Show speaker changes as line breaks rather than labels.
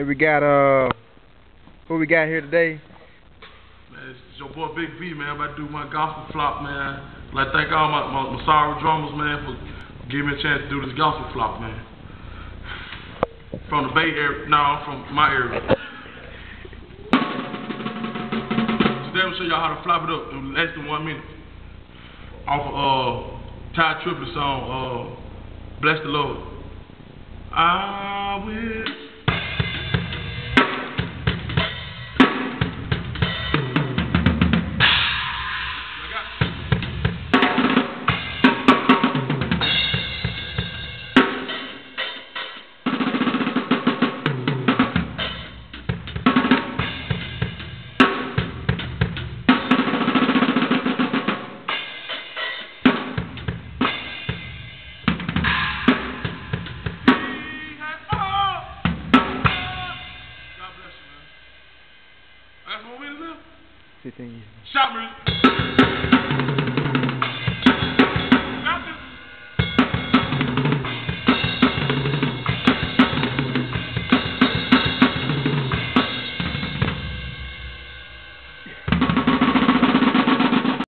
Hey, we got uh, who we got here today?
Man, it's your boy Big B, man. I'm about to do my gospel flop, man. Like thank all my, my, my drummers, man, for giving me a chance to do this gospel flop, man. From the Bay Area, no, from my area. Today I'm gonna show y'all how to flop it up in less than one minute. Off of uh Tye Tribbett song, uh Bless the Lord. I will That's what we
do. C'est
un. Charmeux.